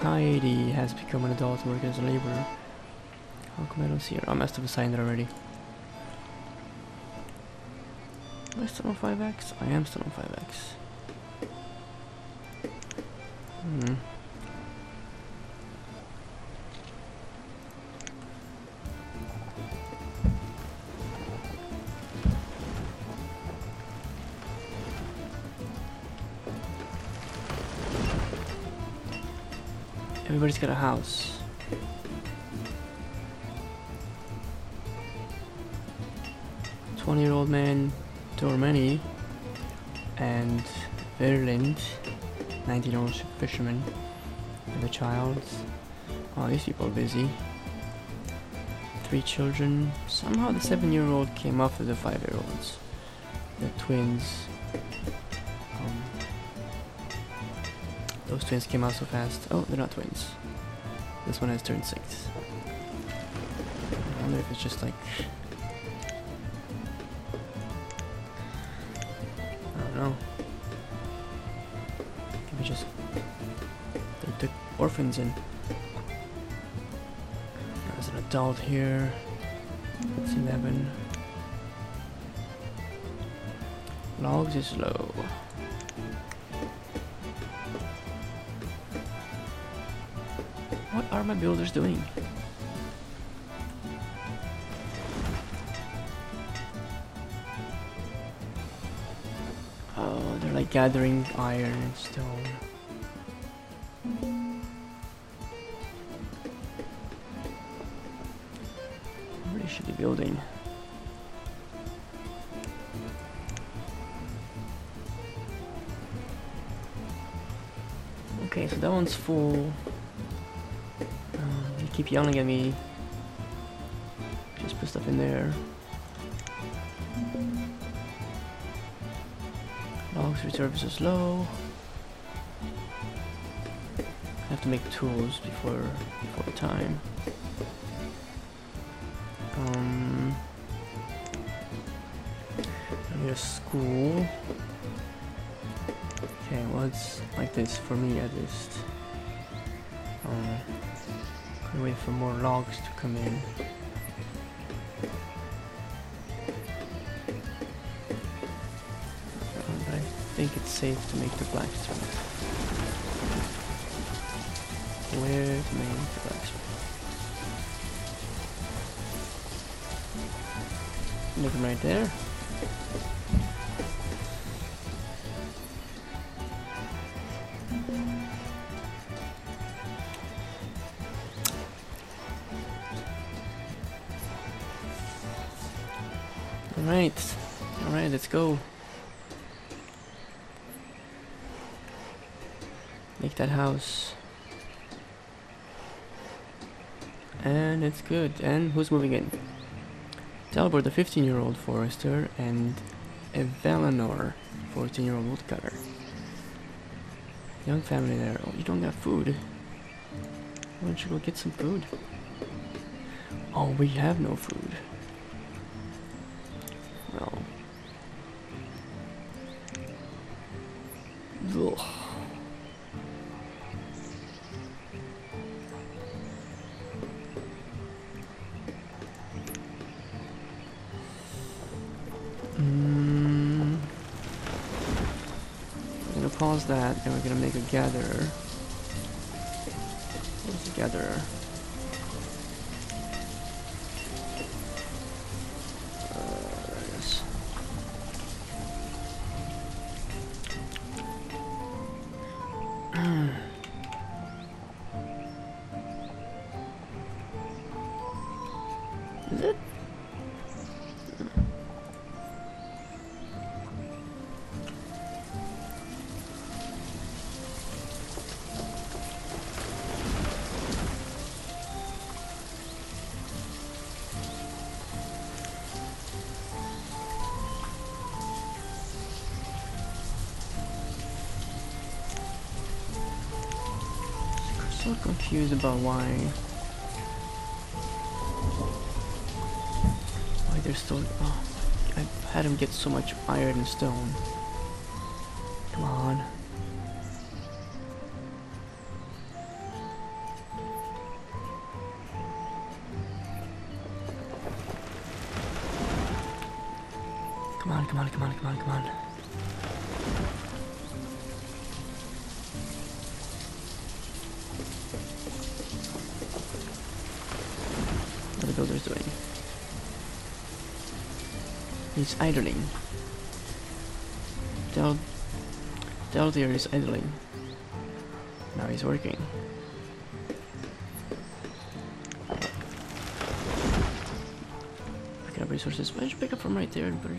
Heidi has become an adult working as a laborer. How come I don't see her? I must have assigned her already. Am I still on 5x? I am still on 5x. Hmm. Everybody's got a house. Twenty-year-old man, Dormani, and Verlind, nineteen-year-old fisherman, and a child. Oh, these people are busy. Three children. Somehow the seven-year-old came after the five-year-olds. The twins. Those twins came out so fast. Oh, they're not twins. This one has turned six. I wonder if it's just like... I don't know. Maybe just... They took orphans in. There's an adult here. It's 11. Logs is low. What are my builders doing? Oh, they're like gathering iron and stone. Really shitty building. Okay, so that one's full. Keep yelling at me. Just put stuff in there. Logs reserves is low. I have to make tools before before time. Um, I need a school. Okay, well it's like this for me at least. Um, gonna wait for more logs to come in. But I think it's safe to make the blacksmith. Where to make the blacksmith? Make right there. Alright, alright, let's go. Make that house. And it's good. And who's moving in? Talbot, the 15 year old forester, and a Evalinor, 14 year old woodcutter. Young family there. Oh, you don't got food. Why don't you go get some food? Oh, we have no food. Pause that and we're gonna make a gatherer. A gatherer? Uh. Is it? so confused about why... Why they're still... Oh, I had him get so much iron and stone. Come on. Come on, come on, come on, come on, come on. He's idling. Del Deldir is idling. Now he's working. Picking up resources. Why don't you pick up from right there? But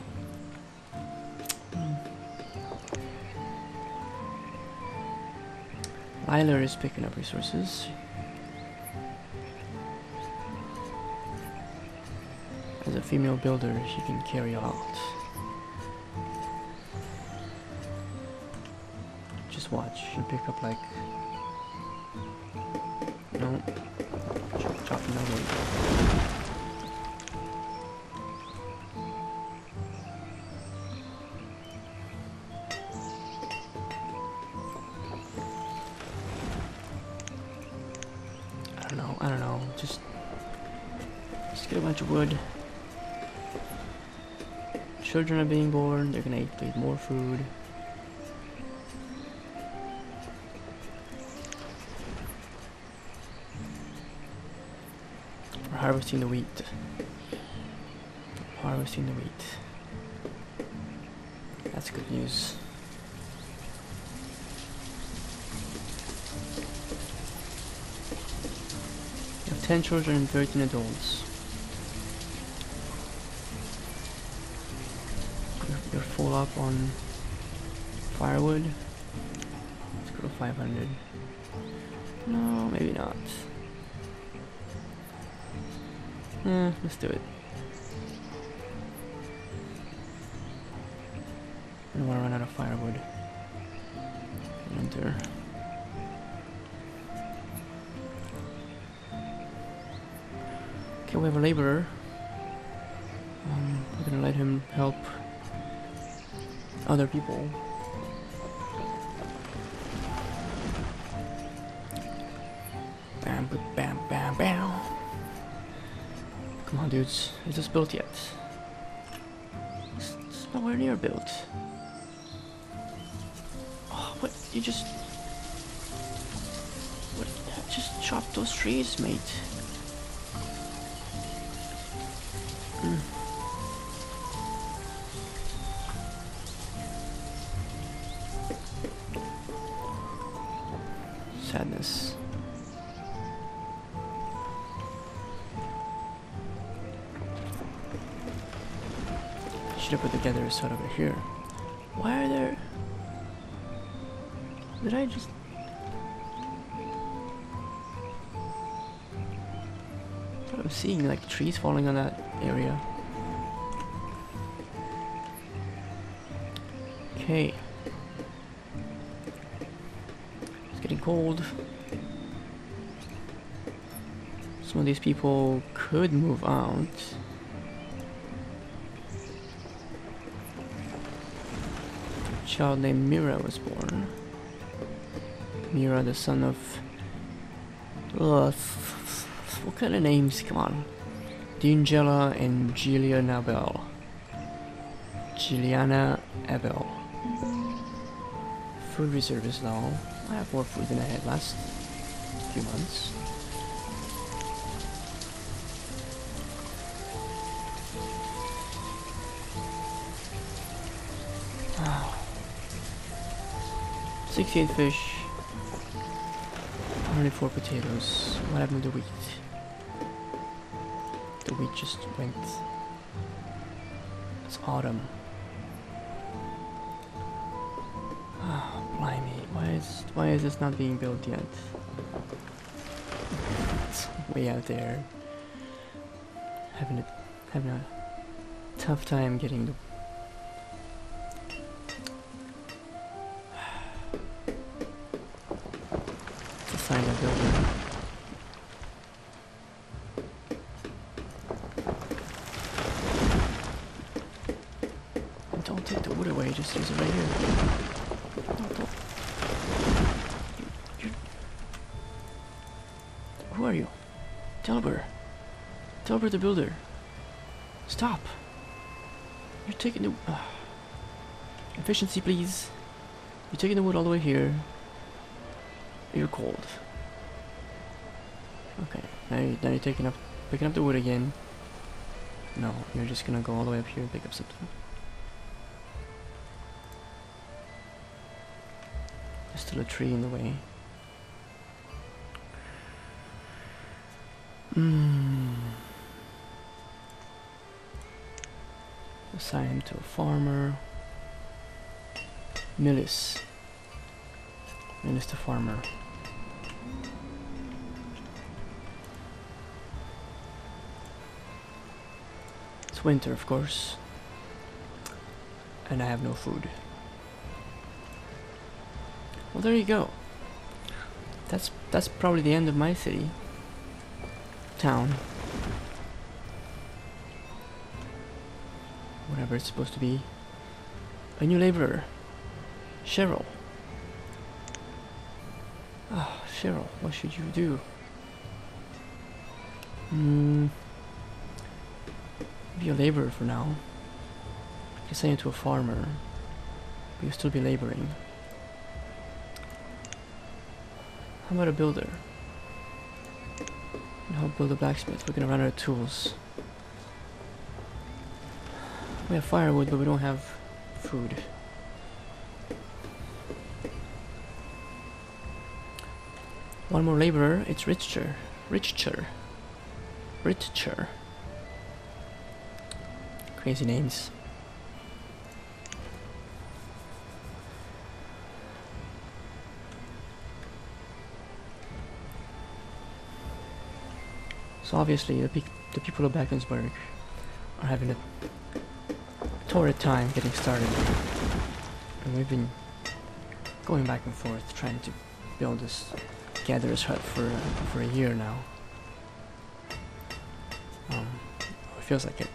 hmm. Lyler is picking up resources. A female builder, she can carry a lot. Just watch. She'll pick up like. No. Chop, chop another. I don't know. I don't know. Just. Just get a bunch of wood. Children are being born. They're gonna eat, eat more food. We're harvesting the wheat. Harvesting the wheat. That's good news. We have 10 children and 13 adults. Up on firewood. Let's go to 500. No, maybe not. Eh, let's do it. I don't want to run out of firewood. Enter. Okay, we have a laborer. Um, we're gonna let him help other people. Bam, bam, bam, bam. Come on, dudes. Is this built yet? It's, it's nowhere near built. Oh, what? You just... What? Just chop those trees, mate. Mm. Sadness. Should have put together a sort over here. Why are there... Did I just... I'm seeing like trees falling on that area. Okay. Cold. Some of these people could move out. A child named Mira was born. Mira, the son of. Ugh, what kind of names? Come on. D'Angela and Giulia Abel. Juliana Abel. Food reserve is low. I have more food than I had last few months. Ah. 68 fish. 104 potatoes. What happened to the wheat? The wheat just went. It's autumn. Why is why is this not being built yet? It's way out there. Having a having a tough time getting the to find a builder. And Don't take the wood away, just use it right here. Who are you? Delbur. Delbur the builder. Stop. You're taking the uh, efficiency, please. You're taking the wood all the way here. You're cold. Okay, now, you're, now you're taking up, picking up the wood again. No, you're just gonna go all the way up here and pick up something. Still a tree in the way. Hmm. Assign him to a farmer. Millis. Millis the farmer. It's winter, of course. And I have no food. Well, there you go. That's that's probably the end of my city. Town. Whatever it's supposed to be. A new laborer. Cheryl. Ah, Cheryl, what should you do? Hmm. Be a laborer for now. You can send you to a farmer. But you'll still be laboring. How about a builder? And help build a blacksmith. We're gonna run out of tools. We have firewood, but we don't have food. One more laborer, it's Richer. Richer. Richer. Crazy names. So obviously the, pe the people of Bekansburg are having a torrid time getting started. And we've been going back and forth trying to build this gatherer's hut for, uh, for a year now. Um, it feels like it.